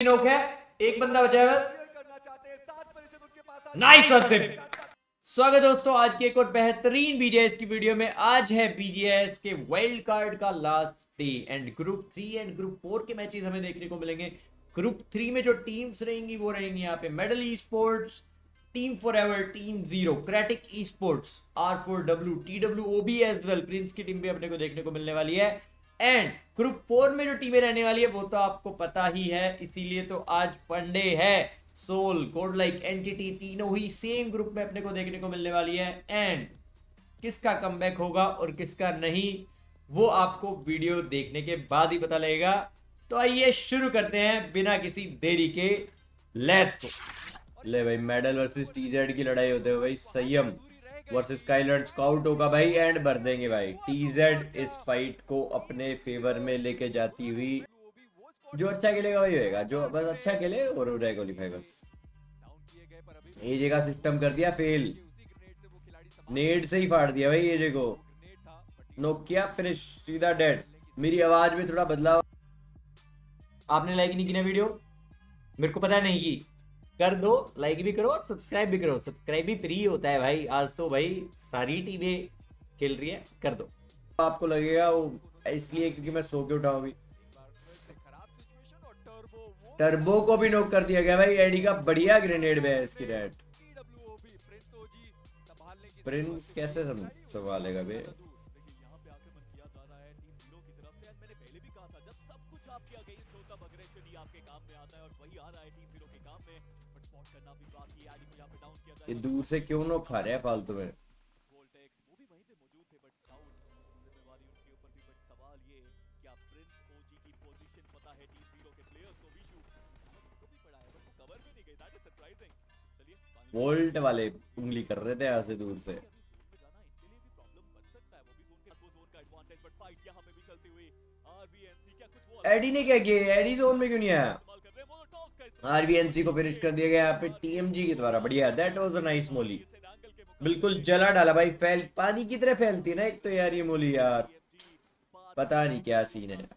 नोक है एक बंदा बचा है बस। नाइस स्वागत दोस्तों आज की एक और बेहतरीन बीजेएस की वीडियो में। आज है बीजेएस के वाइल्ड कार्ड का last day and group three and group four के मैचेस हमें देखने को मिलेंगे। ग्रुप थ्री में जो टीम्स रहेंगी वो रहेंगी यहाँ पे medal e sports team for ever team zero क्रेटिक e sports R four W T W O B as well prince की टीम भी अपने को देखने को मिलने वाली है। एंड ग्रुप फोर में जो टीमें रहने वाली है, वो तो आपको पता ही है, इसीलिए तो आज पंडे है। सोल कोड लाइक एंटिटी तीनों ही सेम ग्रुप में अपने को देखने को मिलने वाली है। एंड किसका कम होगा और किसका नहीं, वो आपको वीडियो देखने के बाद ही पता लगेगा। तो आइए शुरू करते हैं बिना किसी देरी के। लेट्स को ले भाई मेडल वर्सेस टीजेड की लड़ाई होते हुए भाई, संयम। वर्सेस काइलर स्काउट होगा भाई एंड भर देंगे भाई। टीजेड इस फाइट को अपने फेवर में लेके जाती हुई, जो अच्छा खेलेगा वही होएगा, जो बस अच्छा खेले और हो क्वालिफाई बस। एजे का सिस्टम कर दिया फेल नेड से ही फाड़ दिया भाई एजे को। नोकिया फिनिश सीधा डेड मेरी आवाज़ में थोड़ा बदलाव आपने लाइक नहीं किया वीडियो मेरे को पता नहीं की कर दो लाइक भी करो और सब्सक्राइब भी करो। सब्सक्राइब भी फ्री होता है भाई। आज तो भाई सारी टीमें खेल रही है, कर दो। आपको लगेगा वो इसलिए क्योंकि मैं सो के उठा अभी। टर्बो को भी नोक कर दिया गया भाई। एडी का बढ़िया ग्रेनेड है इसकी रेड प्रिंस कैसे संभालेगा भाई ये दूर से क्यों नो खा रहे हैं फालतू में? वोल्ट वाले उंगली कर रहे थे यहाँ से दूर से। एडी ने क्या किया? एडी जोन में क्यों नहीं आया? आरबीएनसी को फिनिश कर दिया गया यहाँ पे टीएमजी के द्वारा। बढ़िया that was a nice molly बिल्कुल जला डाला भाई, फैल, पानी की तरह फैलती ना एक तो यार ये मोली यार। पता नहीं क्या सीन है।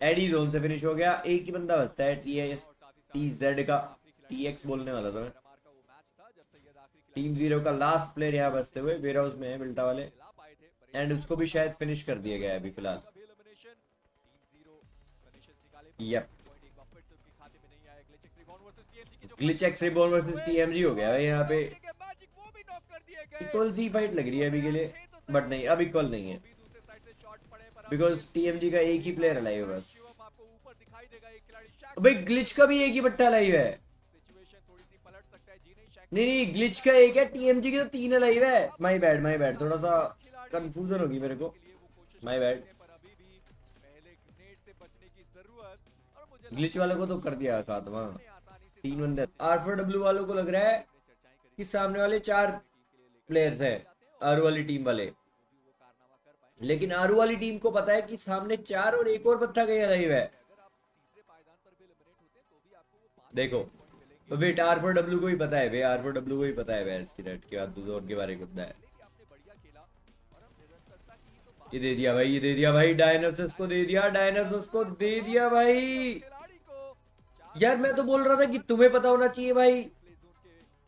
एडी जोन से फिनिश हो गया, एक ही बंदा बचता है टी एस टी जेड का। टी एक्स बोलने वाला था टीम ज़ीरो का लास्ट प्लेयर यहाँ बचते हुए वेयर हाउस में है, बिल्टा वाले। एंड उसको भी शायद फिनिश कर दिया गया है अभी फ़िलहाल। Yup glitch X reborn versus TMG हो गया है यहाँ पे। इक्वल सी फाइट लग रही है अभी के लिए बट नहीं, अब इक्वल नहीं है। बिकॉज़ टीएमजी का एक ही प्लेयर अलाइव है बस। भाई ग्लिच का भी एक ही बट्टा अलाइव है। नहीं नहीं ग्लिच का एक है टीएमजी की तो तीन अलाइव है। माय बैड माय बैड थोड़ा सा कंफ्यूजन होगी मेरे को। माय बैड ग्लिच वाले को तो कर दिया खात्मा तीन बंदे। आर डब्ल्यू वालों को लग रहा है कि सामने वाले चार प्लेयर्स हैं आर वाली टीम वाले। लेकिन आरू वाली टीम को पता है कि सामने चार और एक और बच्चा गया रही है। देखो तो वेट आर फोर डब्ल्यू को ही पता है वे आर फोर डब्ल्यू को ही पता है इसकी रेट के बाद, दूसरे के बारे में पता है। ये दे दिया भाई, ये दे दिया भाई डायनासोस को दे दिया डायनासोस को दे दिया भाई। यार, मैं तो बोल रहा था कि तुम्हें पता होना चाहिए भाई।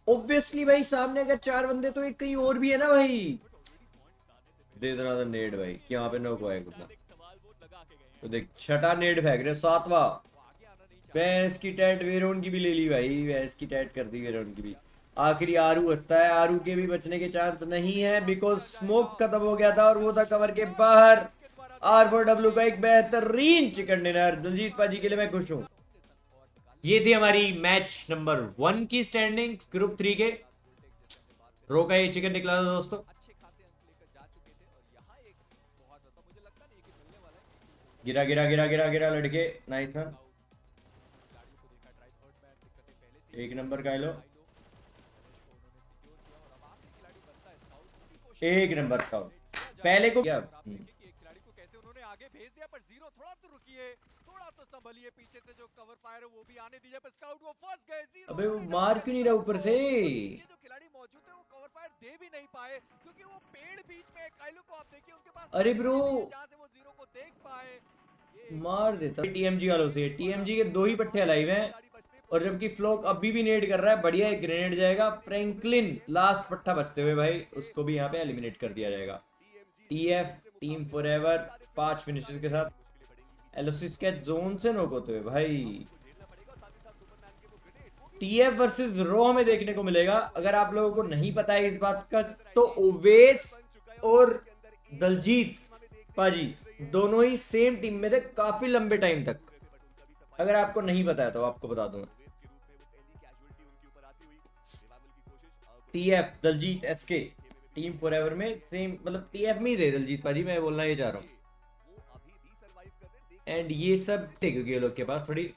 ऑब्वियसली भाई, सामने अगर चार बंदे तो एक कहीं और भी है ना भाई। दे देना था नेड भाई यहाँ पे नोक कुछ तो देख, छठा नेड फेंक रहे सातवा। भैंस की टैट वेरोन की भी ले ली भाई, भैंस की टैट कर दी वेरोन की भी। आखिरी आरू हंसता है, आरू के भी बचने के चांस नहीं है बिकॉज़ स्मोक खत्म हो गया था और वो था कवर के बाहर। आर फोर डब्ल्यू का एक बेहतरीन चिकन डिनर दलजीत पाजी के लिए मैं खुश हूँ। ये थी हमारी मैच नंबर वन की स्टैंडिंग ग्रुप थ्री के। रो का ये चिकन निकला था दोस्तों। गिरा गिरा गिरा गिरा गिरा लड़के। नाइस मैन एक नंबर का लो। एक नंबर का। पहले को क्या? आगे भेज दिया पर ज़ीरो थोड़ा तो रुकिए। थोड़ा तो संभलिए पीछे से जो कवर फायर है वो भी आने दीजिए पर स्काउट वो फंस गए ज़ीरो अबे वो मार क्यों नहीं रहा ऊपर से? जो खिलाड़ी मौजूद थे वो कवर फायर दे भी नहीं पाए क्योंकि वो पेड़ बीच में काइलो को आप देखिए उनके पास अरे ब्रो जहाँ से वो ज़ीरो को देख पाए। मार देता। टीएमजी वालों से टीएमजी के दो ही पट्टे लाइव हैं और जबकि फ्लोक अभी भी नेड कर रहा है बढ़िया एक ग्रेनेड जाएगा। फ्रैंकलिन लास्ट पट्टा बचते हुए भाई उसको भी यहाँ पे एलिमिनेट कर दिया जाएगा। टीएफ टीम फॉरएवर पाँच फिनिशेस के साथ। एलोसिस के जोन से नोक होते हुए भाई टीएफ वर्सेस रो हमें देखने को मिलेगा। अगर आप लोगों को नहीं पता है इस बात का तो ओवेस और दलजीत पाजी, दोनों ही सेम टीम में थे काफ़ी लंबे टाइम तक। अगर आपको नहीं पता है तो आपको बता दूँगा TF Daljeet SK team forever में सेम मतलब टीएफ में ही थे दलजीत पाजी, मैं बोलना ये चाह रहा हूँ। एंड ये सब टेक गए लोग के पास थोड़ी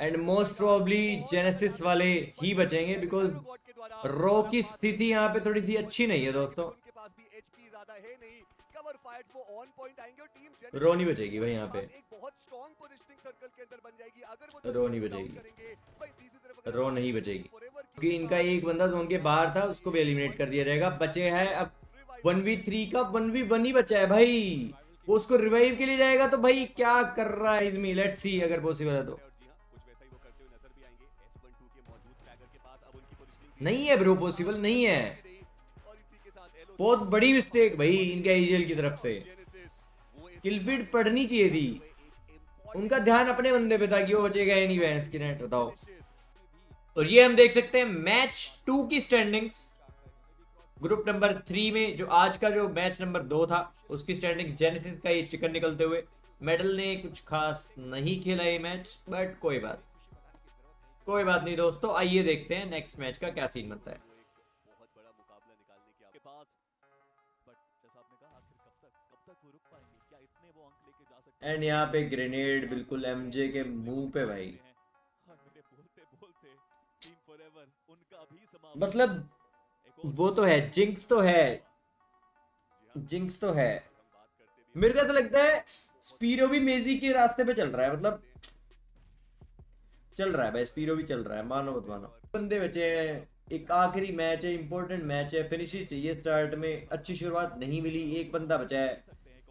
एंड मोस्ट प्रोबली जेनेसिस वाले ही बचेंगे बिकॉज़ रो की स्थिति यहाँ पे थोड़ी सी अच्छी नहीं है दोस्तों। रो नहीं बचेगी भाई यहाँ पे। रो नहीं बचेगी। रो नहीं बचेगी। क्योंकि इनका एक बंदा जोन के बाहर था, उसको भी एलिमिनेट कर दिया जाएगा। बचे है अब वन वी थ्री का वन वी वन ही बचा है भाई। वो उसको रिवाइव के लिए जाएगा तो भाई क्या कर रहा है इसमें? लेट सी अगर पॉसिबल है तो। नहीं है ब्रो पॉसिबल नहीं है। बहुत बड़ी मिस्टेक भाई इनके एजीएल की तरफ़ से। किलफीड पढ़नी चाहिए थी। उनका ध्यान अपने बंदे पे था कि वो बचेगा नहीं वैंस की नेट बताओ। और ये हम देख सकते हैं मैच टू की स्टैंडिंग्स ग्रुप नंबर थ्री में जो आज का जो मैच नंबर दो था उसकी स्टैंडिंग जेनेसिस का ये चिकन निकलते हुए मेडल ने कुछ खास नहीं खेला ये मैच बट कोई बात कोई बात नहीं दोस्तों आइए देखते हैं नेक्स्ट मैच का क्या सीन बनता है एंड यहाँ पे ग्रेनेड बिल्कुल एमजे के मुँह पे भाई मतलब वो तो है जिंक्स तो है। जिंक्स तो है। मेरे को ऐसा लगता है स्पीरो भी मेजी के रास्ते पे चल रहा है मतलब चल रहा है भाई स्पीरो भी चल रहा है, मानो मत मानो। बंदे बचे हैं, एक आखिरी मैच है इंपॉर्टेंट मैच है फिनिश ही चाहिए स्टार्ट में, अच्छी शुरुआत नहीं मिली, एक बंदा बचा है।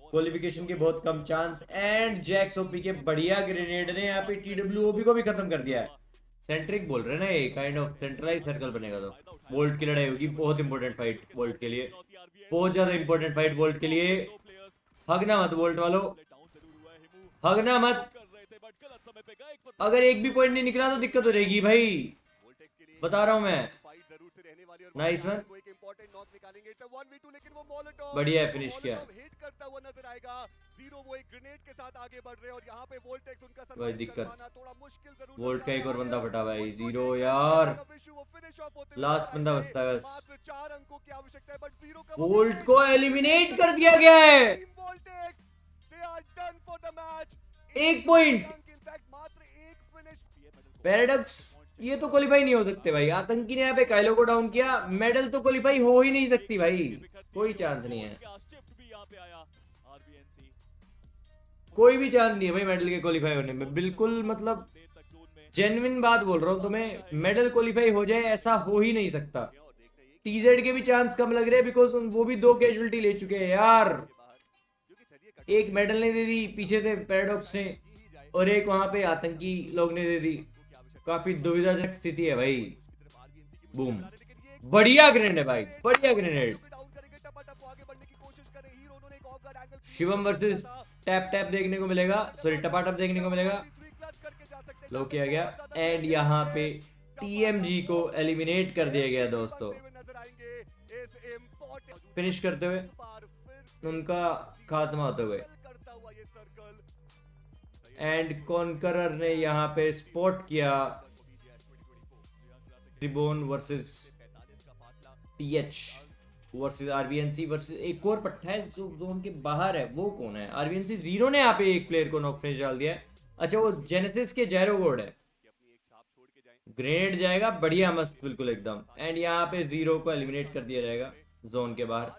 क्वालिफिकेशन के बहुत कम चांस एंड जैक्स ओपी के बढ़िया ग्रेनेड ने यहाँ पे टीडब्ल्यू को भी खत्म कर दिया है। सेंट्रिक बोल रहे ना ये काइंड ऑफ़ सेंट्रलाइज सर्कल बनेगा तो। वोल्ट की लड़ाई होगी बहुत इंपॉर्टेंट फाइट वोल्ट के लिए। बहुत ज़्यादा इंपॉर्टेंट फाइट वोल्ट के लिए। हगना मत वोल्ट वालों। हगना मत। अगर एक भी पॉइंट नहीं निकला तो दिक्कत हो रहेगी भाई। बता रहा हूँ मैं। नाइस वन बढ़िया है फिनिश किया। दिक्कत। वोल्ट का एक और बंदा फटा भाई ज़ीरो यार। लास्ट बंदा बचता है बस। वोल्ट को एलिमिनेट कर दिया गया है। एक पॉइंट पैराडॉक्स ये तो क्वालिफाई नहीं हो सकते भाई। आतंकी ने यहाँ पे काइलो को डाउन किया। मेडल तो क्वालिफाई हो ही नहीं सकती भाई। कोई चांस नहीं है। कोई भी चांस नहीं है भाई मेडल के क्वालिफाई होने में। बिल्कुल मतलब जेनविन बात बोल रहा हूँ, तुम्हें मेडल क्वालिफाई हो जाए, ऐसा हो ही नहीं सकता। टीजेड के भी चांस कम लग रहे हैं बिकॉज़ वो भी दो कैजुअलिटी ले चुके हैं यार। एक मेडल ने दे दी, पीछे से पैराडॉक्स ने, और एक वहाँ पे आतंकी लोग ने दे दी। काफ़ी दुविधाजनक स्थिति है भाई। बूम बढ़िया ग्रेनेड है भाई, बढ़िया grenade Shivam versus tap tap देखने को मिलेगा। सॉरी टपाटप देखने को मिलेगा। लो किया गया। एंड यहाँ पे टीएमजी को एलिमिनेट कर दिया गया दोस्तों। फिनिश करते हुए उनका खात्मा होते हुए। एंड कॉन्करर ने यहाँ पे स्पॉट किया। Reborn versus TH versus RBNC versus एक और पट्टा है जो जोन के बाहर है, वो कौन है? आरबीएनसी ज़ीरो ने यहाँ पे एक प्लेयर को नॉक डाल दिया है। अच्छा वो जेनेसिस के जैरो गोड है। ग्रेनेड जाएगा, बढ़िया, मस्त, बिल्कुल एकदम। एंड यहाँ पे ज़ीरो को एलिमिनेट कर दिया जाएगा जोन के बाहर।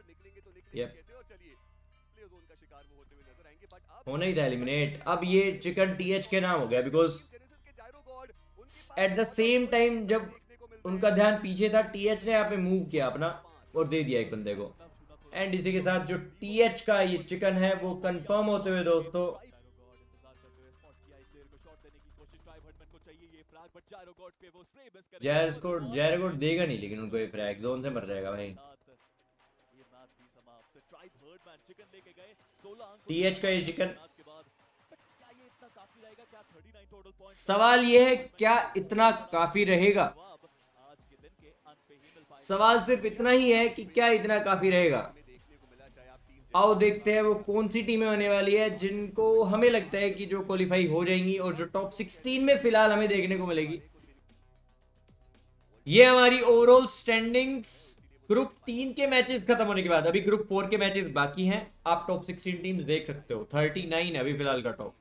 यप होना ही था एलिमिनेट अब ये चिकन टीएच के नाम हो गया because at the same time जब उनका ध्यान पीछे था टीएच ने यहाँ पे मूव किया अपना। और दे दिया एक बंदे को। एंड इसी के साथ जो टीएच का ये चिकन है, वो कंफर्म होते हुए दोस्तों को देगा नहीं, लेकिन उनको ये फ्रैग जोन से मर जाएगा भाई। टीएच का ये चिकन सवाल ये है, क्या इतना काफ़ी रहेगा? सवाल सिर्फ़ इतना ही है कि क्या इतना काफ़ी रहेगा। आओ देखते हैं वो कौन सी टीमें होने वाली है जिनको हमें लगता है कि जो क्वालिफाई हो जाएँगी और जो टॉप 16 में फ़िलहाल हमें देखने को मिलेगी। ये हमारी ओवरऑल स्टैंडिंग्स ग्रुप तीन के मैचेस खत्म होने के बाद, अभी ग्रुप फोर के मैचेस बाकी हैं। आप टॉप 16 टीम्स देख सकते हो। 39 है अभी फ़िलहाल कट ऑफ़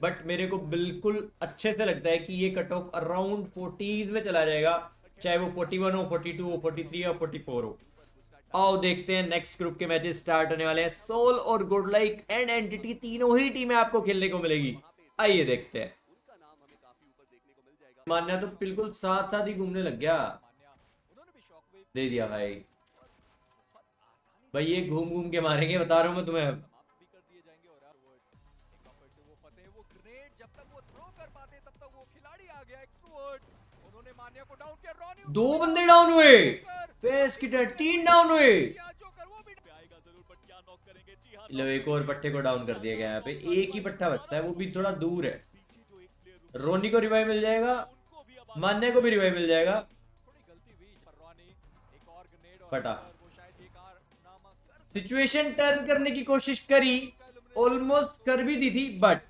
बट मेरे को बिल्कुल अच्छे से लगता है कि ये कट ऑफ़ अराउंड फोर्टीज में चला जाएगा। चाहे वो 41 हो 42 हो 43 हो 44 हो। आओ देखते हैं नेक्स्ट ग्रुप के मैचेस स्टार्ट होने वाले हैं। सोल और गुड लाइक एंड एंटिटी तीनों ही टीमें आपको खेलने को मिलेगी। आइए देखते हैं। मान्या तो बिल्कुल साथ साथ ही घूमने लग गया। दे दिया भाई। भाई ये घूम घूम के मारेंगे, बता रहा हूँ मैं तुम्हें दो बंदे डाउन हुए। फेस की तीन डाउन हुए। लो, एक और पट्टे को डाउन कर दिया गया यहाँ पे। एक ही पट्टा बचता है, वो भी थोड़ा दूर है। रोनी को रिवाइव मिल जाएगा, मान्य को भी रिवाइव मिल जाएगा। पटा। सिचुएशन टर्न करने की कोशिश करी ऑलमोस्ट कर भी दी थी but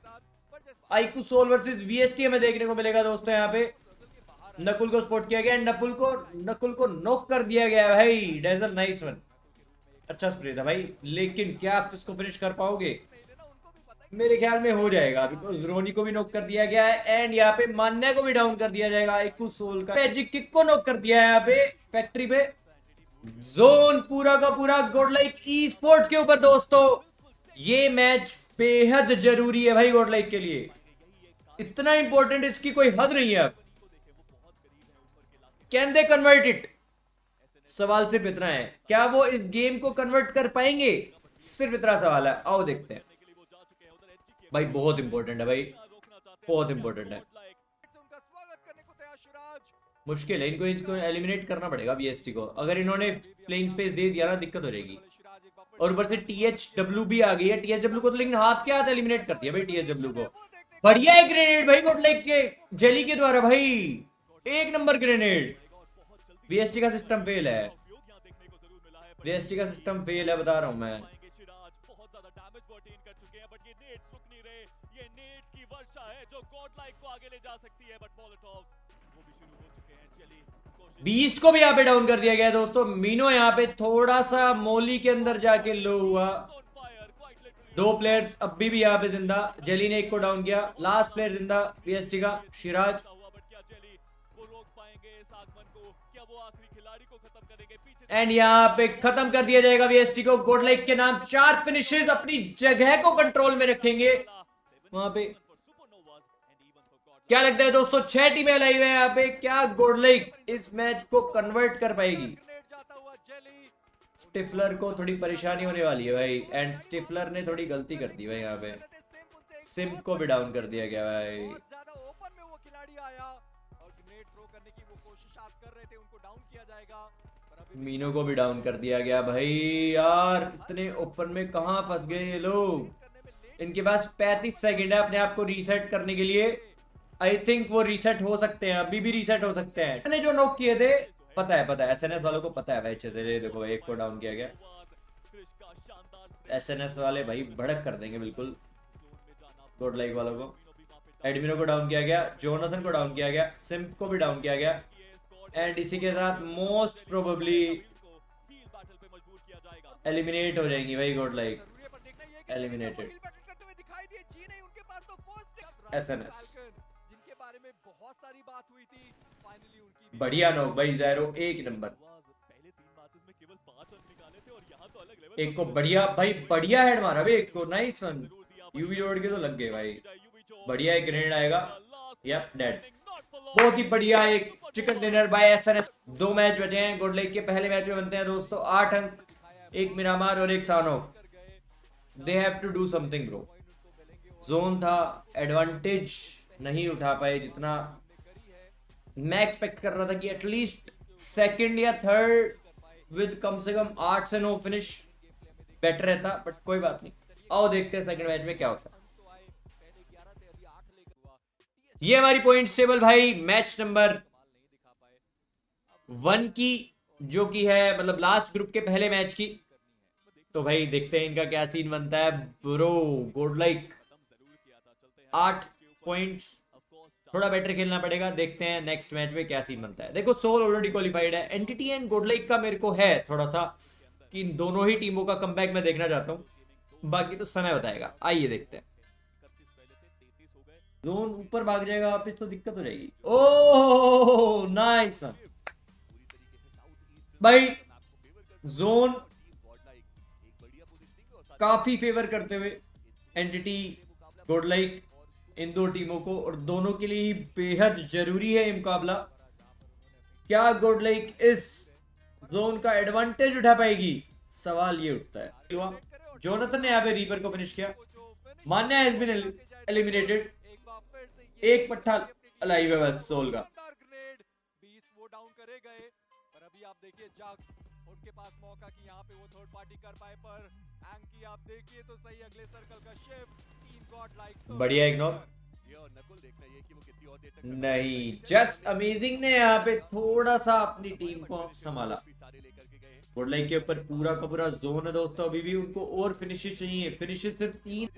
iQOO Soul versus VST हमें देखने को मिलेगा दोस्तों यहाँ पे। नकुल को स्पोर्ट किया गया, नकुल को नकुल को नोक कर दिया गया भाई। डेजल नाइस वन अच्छा स्प्रे था भाई, लेकिन क्या आप इसको फिनिश कर पाओगे? मेरे ख्याल में हो जाएगा बिकॉज़ रोनी को भी नोक कर दिया गया है एंड यहाँ पे मान्या को भी डाउन कर दिया जाएगा एकू सोल का। मैजिक किक को नॉक कर दिया है यहाँ पे फैक्ट्री पे। जोन पूरा का पूरा गोड लाइक ई स्पोर्ट के ऊपर, दोस्तों। ये मैच बेहद ज़रूरी है भाई गोड लाइक के लिए। इतना इंपॉर्टेंट इसकी कोई हद नहीं है अब। कैन दे कन्वर्ट इट सवाल सिर्फ़ इतना है। क्या वो इस गेम को कन्वर्ट कर पाएँगे? सिर्फ़ इतना सवाल है। आओ देखते हैं। भाई, बहुत इंपॉर्टेंट है भाई। बहुत इंपॉर्टेंट है। मुश्किल है। इनको इनको एलिमिनेट करना पड़ेगा बीएसटी को। अगर इन्होंने प्लेइंग स्पेस दे दिया ना, दिक्कत हो जाएगी। और ऊपर से टी एच डब्ल्यू भी आ गई है। टी एच डब्ल्यू को तो लेकिन हाथ के हाथ एलिमिनेट कर दिया भाई टी एच डब्ल्यू को। बढ़िया है ग्रेनेड भाई कोट लेक के। जेली के द्वारा भाई। एक नंबर ग्रेनेड। वीएसटी का सिस्टम फेल है। वीएसटी का सिस्टम फेल है, बता रहा हूँ मैं। बीस्ट को भी यहाँ पे डाउन कर दिया गया दोस्तों। मीनो यहाँ पे थोड़ा सा मोली के अंदर जाके लो हुआ। दो प्लेयर्स अभी भी यहाँ पे ज़िंदा। जेली ने एक को डाउन किया। लास्ट प्लेयर ज़िंदा पीएसटी का शिराज एंड यहाँ पे खत्म कर दिया जाएगा वीएसटी को। गोडलाइक के नाम चार फिनिशेस अपनी जगह को कंट्रोल में रखेंगे। वहाँ पे क्या लगता है दोस्तों छह टीमें लाई हुई है यहाँ पे क्या गोडलाइक इस मैच को कन्वर्ट कर पाएगी? स्टिफलर को थोड़ी परेशानी होने वाली है भाई। एंड स्टिफलर ने थोड़ी गलती कर दी भाई यहाँ पे। सिम को भी डाउन कर दिया गया भाई। मीनो को भी डाउन कर दिया गया। भाई यार, इतने ओपन में कहा फंस गए ये लोग? इनके पास 35 सेकंड है अपने आप को रीसेट करने के लिए। आई थिंक वो रीसेट हो सकते हैं, अभी भी रीसेट हो सकते हैं। मैंने जो नॉक किए थे, पता है पता है एसएनएस वालों को पता है भाई, अच्छे से देखो भाई एक को डाउन किया गया। एसएनएस वाले भाई भड़क कर देंगे बिल्कुल। गोड लाइक वालों को। एडमिनो को डाउन किया गया जोनाथन को डाउन किया गया सिम्प को भी डाउन किया गया। एंड इसी के साथ मोस्ट प्रोबेबली एलिमिनेट हो जाएँगी भाई गॉड लाइक एलिमिनेटेड एसएनएस बढ़िया नो भाई जैरो एक नंबर। एक को बढ़िया, भाई बढ़िया हेड मारा भाई एक को नाइस वन यूवी जोड़ के तो लग गए भाई। बढ़िया एक ग्रेनेड आएगा। यप डेड बहुत ही बढ़िया एक चिकन डिनर बाय एसएनएस दो मैच बचे हैं गुड लेक के, पहले मैच में बनते हैं दोस्तों, आठ अंक, एक मिरामार और एक सानो। They have to do something bro zone था एडवांटेज नहीं उठा पाए जितना मैं एक्सपेक्ट कर रहा था कि एटलीस्ट सेकंड या थर्ड विद कम से कम आठ से नौ फिनिश बेटर रहता बट कोई बात नहीं। आओ देखते हैं सेकंड मैच में क्या होता। है ये हमारी पॉइंट टेबल भाई मैच नंबर वन की, जो की है मतलब लास्ट ग्रुप के पहले मैच की। तो भाई देखते हैं इनका क्या सीन बनता है। ब्रो गोड लाइक आठ पॉइंट्स थोड़ा बेटर खेलना पड़ेगा। देखते हैं नेक्स्ट मैच में क्या सीन बनता है। देखो सोल ऑलरेडी क्वालिफाइड है। एनटीटी एंड गोडलाइक का मेरे को है थोड़ा सा कि इन दोनों ही टीमों का कम मैं देखना चाहता हूँ। बाकी तो समय बताएगा। आइए देखते हैं। जोन ऊपर भाग जाएगा, वापिस तो दिक्कत हो जाएगी। ओ नाइस भाई, जोन काफ़ी फेवर करते हुए एंटिटी गोडलाइक इन दो टीमों को, और दोनों के लिए बेहद ज़रूरी है मुकाबला। क्या गोड लाइक इस जोन का एडवांटेज उठा पाएगी? सवाल ये उठता है। जोनथन ने यहाँ पे रीपर को फिनिश किया। मान्या हैज़ बीन एलिमिनेटेड एक पट्टा अलाइव है बस सोल का। आप देखिए जक्स उनके पास मौका कि यहाँ पे वो थर्ड पार्टी कर पाए पर एंकी आप देखिए तो सही अगले सर्कल का शिफ्ट बढ़िया इग्नोर नहीं जक्स अमेजिंग ने यहाँ पे थोड़ा सा अपनी टीम को संभाला। वुडलाइक के ऊपर पूरा का पूरा जोन है दोस्तों अभी भी उनको और फिनिशेस चाहिए। फिनिशेस सिर्फ़ तीन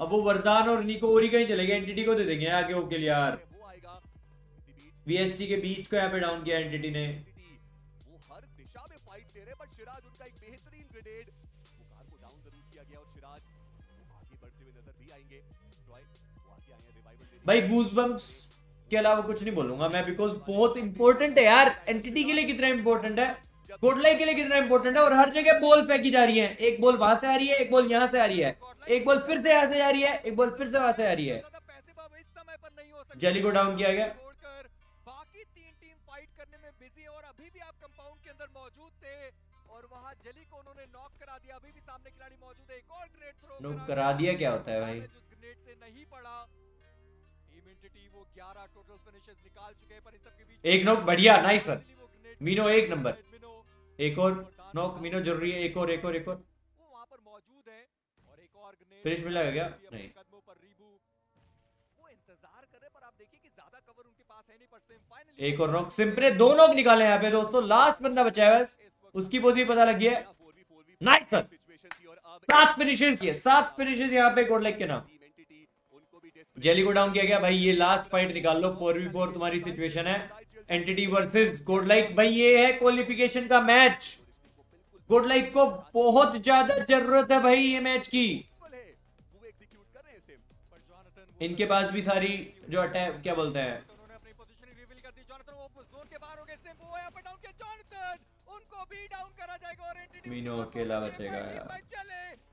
अब वो वरदान और निको ही कहीं चले गए एंटिटी को दे देंगे आगे ओके यार। वीएसटी के बीच को यहाँ पे डाउन किया एंटिटी ने। भाई गूज के अलावा कुछ नहीं बोलूँगा मैं बिकॉज़ बहुत इंपॉर्टेंट है यार एंटिटी के लिए कितना इंपॉर्टेंट है। कोटलाई के लिए कितना इंपॉर्टेंट है और हर जगह बॉल फेंकी जा रही है। एक बॉल वहाँ से आ रही है एक बॉल यहाँ से आ रही है। एक बॉल फिर से यहाँ से आ रही है एक बॉल फिर से वहाँ से आ रही है। जली को डाउन किया गया। बाकी तीन टीम फाइट करने में बिज़ी है और अभी भी आप कंपाउंड के अंदर मौजूद थे और वहाँ जली को उन्होंने नॉक करा दिया। अभी भी सामने खिलाड़ी मौजूद है। एक और ग्रेट थ्रो नॉक करा दिया। क्या होता है भाई? नहीं पड़ा। एक नोक बढ़िया नाइस वन मीनो एक नंबर एक और नोक, मीनो ज़रूरी है, एक और एक और एक और। फिनिश मिला क्या? नहीं। एक और नॉक सिंपले दो नॉक निकाले यहाँ पे दोस्तों। लास्ट बंदा बचा है बस। उसकी पोजीशन पता लगी है। नाइस सर सात फिनिशेस सात फिनिशेस यहाँ पे कोड लेग के नाम। जेली को डाउन किया गया। भाई, ये लास्ट फाइट निकाल लो। फोर वी फोर तुम्हारी सिचुएशन है। एंटिटी वर्सेस गुड लाइक भाई, ये है क्वालिफिकेशन का मैच गुड लाइक को बहुत ज़्यादा ज़रूरत है भाई ये मैच की. इनके पास भी सारी जो अटैक क्या बोलते हैं? मीनो अकेला बचेगा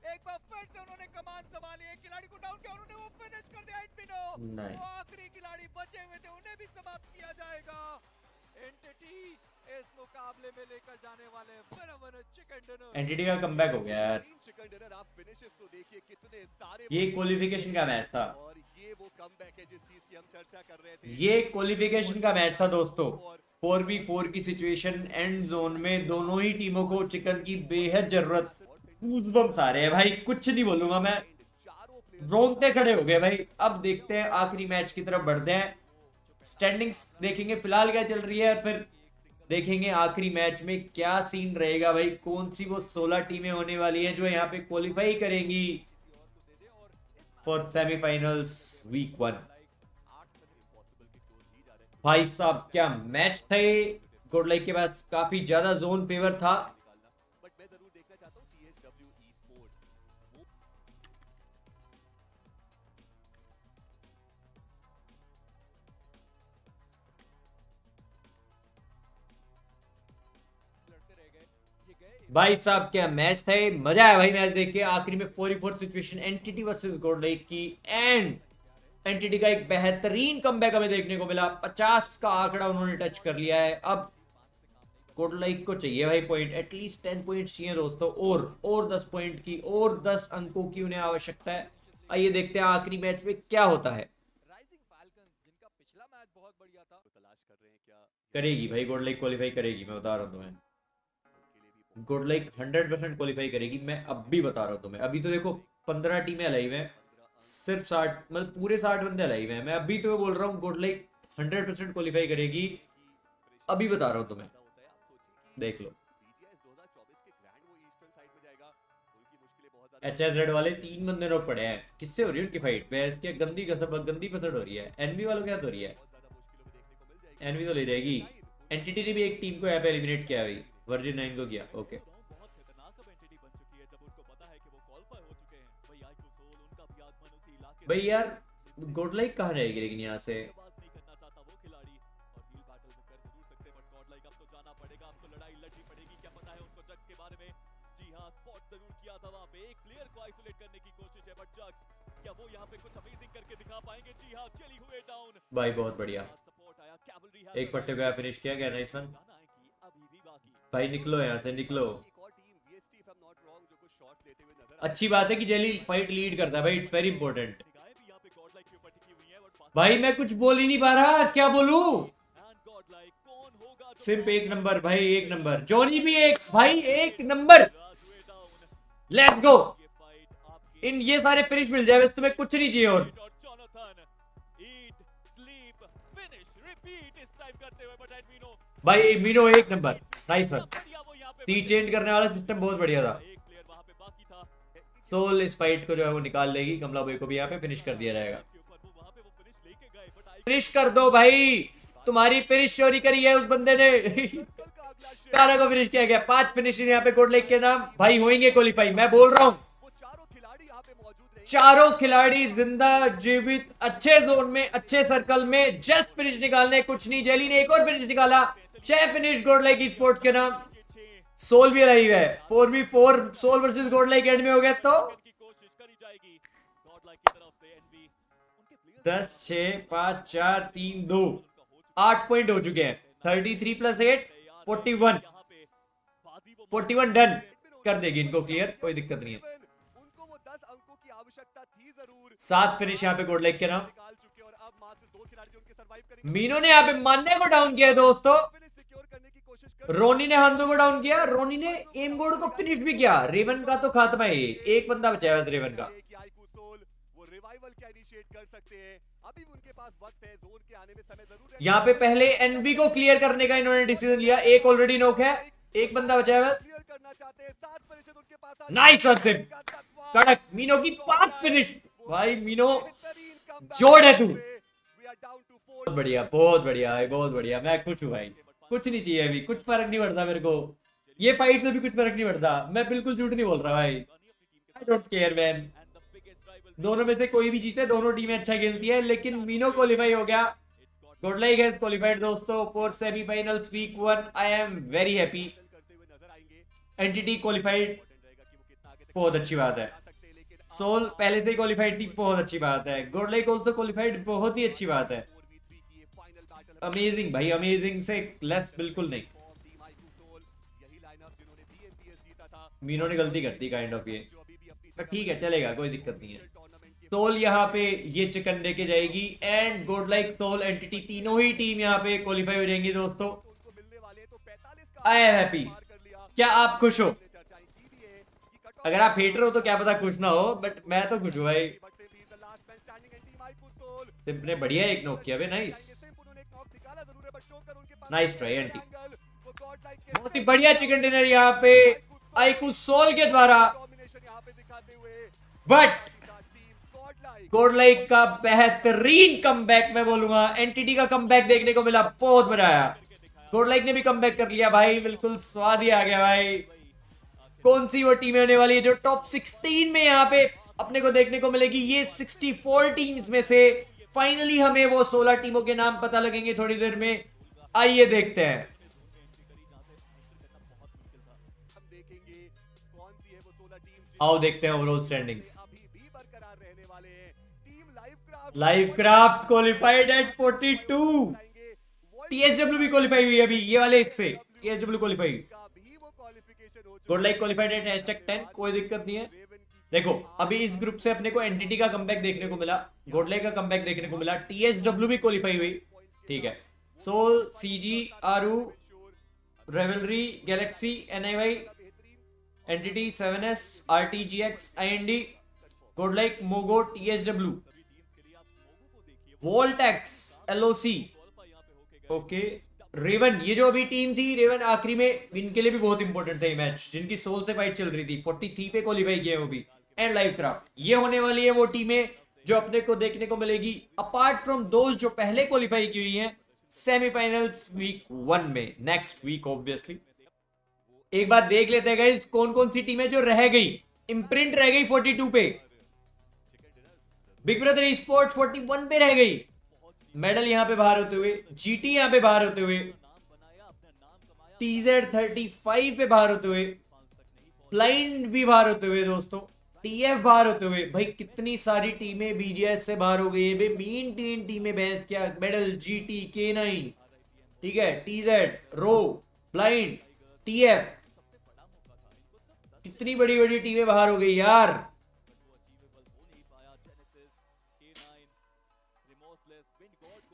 एक बार फिर से उन्होंने कमान संभाली। एक खिलाड़ी को डाउन किया उन्होंने वो फिनिश कर दिया एडमिनो नहीं। आखिरी खिलाड़ी बचे हुए थे उन्हें भी समाप्त किया जाएगा। एंटिटी इस मुकाबले में लेकर जाने वाले चिकन डिनर एंटिटी का कमबैक हो गया यार। चिकन डिनर आप फिनिशेस तो देखिए कितने सारे ये क्वालिफिकेशन का मैच था। और ये वो कमबैक है जिस चीज़ की हम चर्चा कर रहे थे। ये क्वालिफिकेशन का मैच था दोस्तों। फोर वी फोर की सिचुएशन एंड जोन में दोनों ही टीमों को चिकन की बेहद ज़रूरत। गूजबम्स आ रहे हैं भाई, कुछ नहीं बोलूँगा मैं। रोंगटे खड़े हो गए भाई। अब देखते हैं आखिरी मैच की तरफ़ बढ़ते हैं। स्टैंडिंग्स देखेंगे, फ़िलहाल क्या चल रही है फिर देखेंगे आखिरी मैच में क्या सीन रहेगा भाई। कौन सी वो 16 टीमें होने वाली हैं जो यहाँ पे क्वालिफाई करेंगी फॉर सेमीफाइनल्स वीक वन भाई साहब, क्या मैच थे? गुड के पास काफ़ी ज़्यादा जोन फेवर था। भाई साहब, क्या मैच था मज़ा आया भाई मैच देख के। आखिरी में four four situation entity versus gold lake की एंड एंटिटी का एक बेहतरीन कमबैक हमें देखने को मिला। पचास का आंकड़ा उन्होंने टच कर लिया है। अब कोड लाइक को चाहिए भाई पॉइंट एटलीस्ट टेन पॉइंट चाहिए दोस्तों। और और दस पॉइंट की, और दस अंकों की उन्हें आवश्यकता है। आइए देखते हैं आखिरी मैच में क्या होता है। करेगी भाई गोड लाइक क्वालिफाई करेगी, मैं बता रहा हूँ तुम्हें। God like hundred percent qualify करेगी। मैं अब भी बता रहा हूँ तुम्हें। अभी तो देखो, पंद्रह टीमें लाइव हैं। सिर्फ़ साठ मतलब पूरे साठ बंदे लाइव हैं। मैं अभी तुम्हें बोल रहा हूँ, god like hundred percent qualify करेगी। अभी बता रहा हूँ तुम्हें। देख लो। एच एस जेड वाले तीन बंदे लोग पड़े हैं। किससे हो रही है उनकी फाइट भैंस की, गंदी कसब, गंदी पसड़ हो रही है। एनवी वालों क्या हो रही है। एनवी तो ले जाएगी। एंटिटी ने भी एक टीम को यहाँ पे एलिमिनेट किया भाई वर्जिन नाइन को किया ओके। भाई यार गोडलाइक कहाँ जाएगी लेकिन यहाँ से? भाई बहुत बढ़िया। एक पट्टे को फिनिश किया गया नाइस वन भाई निकलो यहाँ से निकलो। अच्छी बात है कि जेली फाइट लीड करता है भाई इट्स वेरी इंपॉर्टेंट भाई मैं कुछ बोल ही नहीं पा रहा क्या बोलू? सिर्फ़ एक नंबर भाई एक नंबर जॉनी भी एक भाई एक नंबर लेट्स गो इन ये सारे फिनिश मिल जाए तुम्हें कुछ नहीं चाहिए और। भाई मीनो एक number nice one C change करने वाला सिस्टम बहुत बढ़िया था। सोल इस फाइट को जो है वो निकाल लेगी। कमला भाई को भी यहाँ पे फिनिश कर दिया जाएगा। फिनिश कर दो भाई। तुम्हारी फिनिश चोरी करी है उस बंदे ने। कारा को फिनिश किया गया। पाँच फिनिश यहाँ पे कोड लेक के नाम। भाई होंगे क्वालिफाई मैं बोल रहा हूँ। चारों खिलाड़ी ज़िंदा, जीवित, अच्छे जोन में, अच्छे सर्कल में जस्ट फिनिश निकालने। कुछ नहीं, जेली ने एक और फिनिश निकाला। छह गोड लाइक स्पोर्ट्स के नाम। सोल भी लाइव है। Four v four soul versus god like end में हो गया तो। दस छ पाँच, चार, तीन, दो। आठ पॉइंट हो चुके हैं। Thirty three plus eight forty one forty one done कर देगी इनको क्लियर कोई दिक्कत नहीं है। सात फिनिश यहाँ पे गोड लाइक के नाम। मीनो ने यहाँ पे मान्य को डाउन किया है दोस्तों। रोनी ने हांजो को डाउन किया रोनी ने एम गोड को फिनिश भी किया। रेवन का तो खात्मा है एक बंदा बचा है रेवन का। यहाँ पे पहले एनबी को क्लियर करने का इन्होंने डिसीज़न लिया एक ऑलरेडी नोक है एक बंदा बचा है बस। नाइस कड़क मीनो की पाँच फिनिश भाई मीनो जोड़ है तू। बहुत बढ़िया बहुत बढ़िया बहुत बढ़िया। मैं खुश हूँ भाई। कुछ नहीं चाहिए अभी, कुछ फ़र्क नहीं पड़ता मेरे को। ये फाइट से भी कुछ फ़र्क नहीं पड़ता। मैं बिल्कुल झूठ नहीं बोल रहा भाई। आई डोंट केयर मैन दोनों में से कोई भी जीते, दोनों टीमें अच्छा खेलती है, लेकिन मीनो क्वालिफाई हो गया। गोडलाई गैस क्वालिफाइड दोस्तों for semifinals week one I am very happy entity qualified बहुत अच्छी बात है। सोल पहले से ही क्वालिफाइड थी, बहुत अच्छी बात है। गोडलाई ऑल्सो क्वालिफाइड बहुत ही अच्छी बात है। अमेजिंग भाई अमेजिंग से लेस बिल्कुल नहीं। मीनो ने गलती कर दी काइंड ऑफ़ ये। ठीक है, चलेगा, कोई दिक्कत नहीं है। सोल यहाँ पे ये चिकन लेके जाएगी and god like soul entity तीनों ही टीम यहाँ पे क्वालिफाई हो जाएँगी दोस्तों। आई एम हैप्पी क्या आप खुश हो? अगर आप हेटर हो तो क्या पता खुश ना हो बट मैं तो खुश हूँ, भाई। सिंप ने बढ़िया एक नोक किया नाइस नाइस ट्राई एंटी बहुत ही बढ़िया चिकन डिनर यहाँ पे आईकू सोल के द्वारा। बट कोडलाइक का बेहतरीन कमबैक मैं बोलूँगा। एनटीटी का कमबैक देखने को मिला बहुत मज़ा आया। कोडलाइक ने भी कमबैक कर लिया भाई बिल्कुल स्वाद ही आ गया भाई। कौन सी वो टीमें होने वाली है जो टॉप 16 में यहाँ पे अपने को देखने को मिलेगी? ये 64 टीम्स में से फाइनली हमें वो 16 टीमों के नाम पता लगेंगे थोड़ी देर में। आइए देखते हैं। आओ देखते हैं overall standings live craft qualified at 42 TSW भी क्वालिफाई हुई अभी, ये वाले इससे। TSW qualify good like qualified at hashtag 10 कोई दिक्कत नहीं है। देखो, अभी इस ग्रुप से अपने को एनटीटी का कमबैक देखने को मिला गोडले का कमबैक देखने को मिला टीएसडब्ल्यू भी क्वालिफाई हुई, ठीक है। So CG Aaru revelry galaxy NIY NTT seven S R T G X I N D godlike मोगो T S W vortex LOC okay raven ये जो अभी टीम थी रेवन आखिरी में इनके लिए भी बहुत इंपॉर्टेंट था ये मैच जिनकी सोल से फाइट चल रही थी 43 पे क्वालिफाई किए वो भी। एंड लाइव क्राफ्ट ये होने वाली है वो टीमें जो अपने को देखने को मिलेगी अपार्ट फ्रॉम दोज जो पहले क्वालिफाई की हुई हैं सेमीफाइनल्स वीक वन में नेक्स्ट वीक ऑब्वियसली एक बार देख लेते हैं गाइस कौन कौन सी टीमें जो रह गई। इम्प्रिंट रह गई 42 पे। बिग ब्रदर स्पोर्ट्स 41 पे रह गई। मेडल यहाँ पे बाहर होते हुए जीटी यहाँ पे बाहर होते हुए टीजेड 35 पे बाहर होते हुए ब्लाइंड भी बाहर होते हुए दोस्तों। टीएफ बाहर होते हुए, भाई कितनी सारी टीमें बीजीएस से बाहर हो गई है मेन तीन टीमें बहस किया मेडल जीटी के नाइन ठीक है टीजेड रो ब्लाइंड टीएफ कितनी बड़ी बड़ी टीमें बाहर हो गई यार।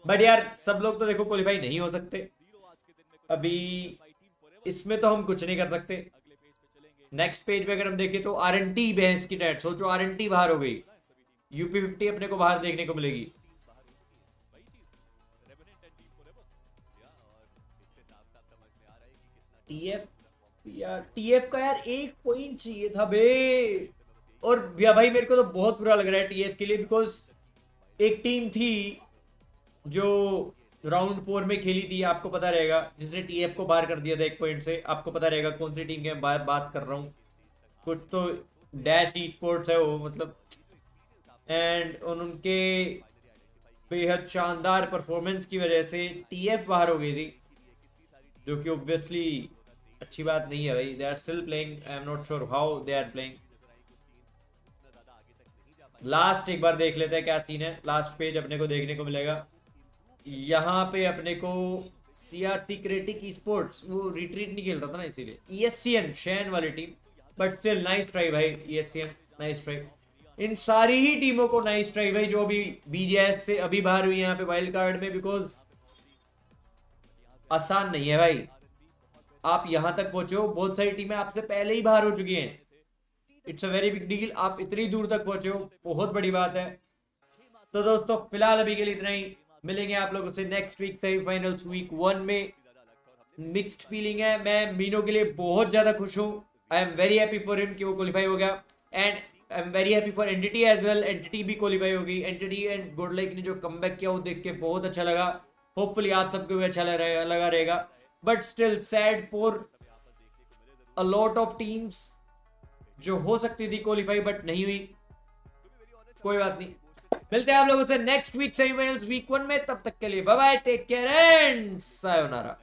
बट यार, सब लोग तो देखो क्वालिफाई नहीं हो सकते। अभी इसमें तो हम कुछ नहीं कर सकते। नेक्स्ट पेज पे अगर हम देखें तो आर एन टी भैंस की डेट सोचो आर एन टी बाहर हो गई। यूपी फिफ्टी अपने को बाहर देखने को मिलेगी। टीएफ यार टीएफ का यार एक पॉइंट चाहिए था बे। और भैया भाई, मेरे को तो बहुत बुरा लग रहा है टीएफ के लिए बिकॉज़ एक टीम थी जो राउंड फोर में खेली थी, आपको पता रहेगा। जिसने टीएफ को बाहर कर दिया था एक पॉइंट से, आपको पता रहेगा कौन सी टीम के बाहर बात कर रहा हूँ। कुछ तो डैश ई स्पोर्ट्स है वो मतलब। एंड उनके बेहद शानदार परफॉर्मेंस की वजह से टीएफ बाहर हो गई थी, जो कि ऑब्वियसली अच्छी बात नहीं है भाई। They are still playing I am not sure how they are playing last एक बार देख लेते हैं क्या सीन है। लास्ट पेज अपने को देखने को मिलेगा। यहाँ पे अपने को सीआरसी क्रेटिक स्पोर्ट्स वो रिट्रीट नहीं खेल रहा था ना इसीलिए। ईएससीएन शैन वाली team but still nice try भाई ईएससीएन नाइस ट्राई इन सारी ही टीमों को नाइस ट्राई भाई, जो अभी बीजेएस से अभी बाहर हुई यहाँ पे वाइल्ड कार्ड में बिकॉज़ आसान नहीं है भाई। आप यहाँ तक पहुँचे हो, बहुत सारी टीमें आपसे पहले ही बाहर हो चुकी हैं। It's a very big deal आप इतनी दूर तक पहुँचे हो, बहुत बड़ी बात है। तो दोस्तों, फ़िलहाल अभी के लिए इतना ही। मिलेंगे आप लोगों से next week semifinals week one में। मिक्स्ड फीलिंग है। मैं मीनो के लिए बहुत ज़्यादा खुश हूँ। I am very happy for him कि वो क्वालिफाई हो गया। And I am very happy for NTT as well NTT भी क्वालिफाई होगी एनटीटी एंड गुड लाइक ने जो कम किया, वो देख के बहुत अच्छा लगा। होपफुली आप सबको भी अच्छा लगा रहेगा। But still sad for a lot of teams जो हो सकती थी क्वालिफाई बट नहीं हुई। कोई बात नहीं। मिलते हैं आप लोगों से next week semifinals week one में, तब तक के लिए bye bye take care and sayonara